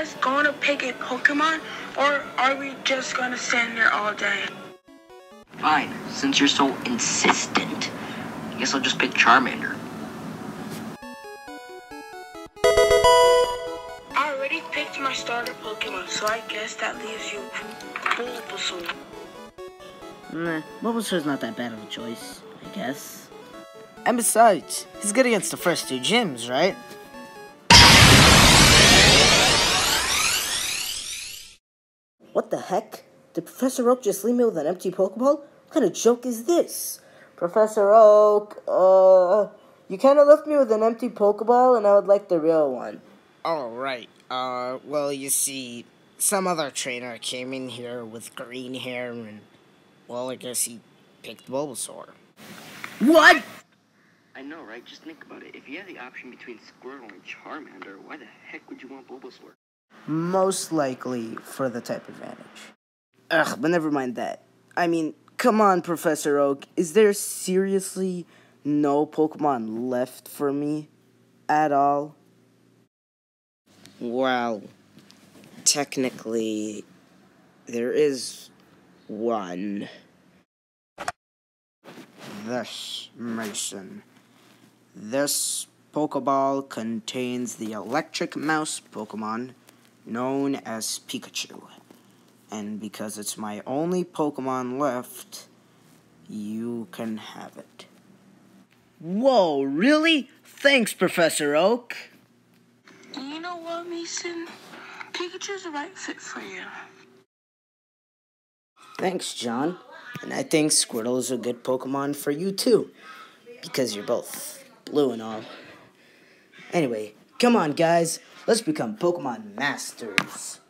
guys going to pick a Pokemon, or are we just going to stand here all day? Fine, since you're so insistent, I guess I'll just pick Charmander. I already picked my starter Pokemon, so I guess that leaves you Bulbasaur. Nah, Bulbasaur's not that bad of a choice, I guess. And besides, he's good against the first two gyms, right? What the heck? Did Professor Oak just leave me with an empty Pokeball? What kind of joke is this? Professor Oak, uh, you kind of left me with an empty Pokeball and I would like the real one. Oh, right. Uh, well, you see, some other trainer came in here with green hair and, well, I guess he picked Bulbasaur. What? I know, right? Just think about it. If you had the option between Squirtle and Charmander, why the heck would you want Bulbasaur? Most likely for the type advantage. Ugh, but never mind that. I mean, come on, Professor Oak. Is there seriously no Pokemon left for me at all? Well, technically, there is one. This, Mason. This Pokeball contains the electric mouse Pokemon known as Pikachu. And because it's my only Pokemon left, you can have it. Whoa, really? Thanks, Professor Oak. You know what, Mason? Pikachu's the right fit for you. Thanks, John. And I think Squirtle is a good Pokemon for you too. Because you're both blue and all. Anyway, come on, guys. Let's become Pokemon Masters.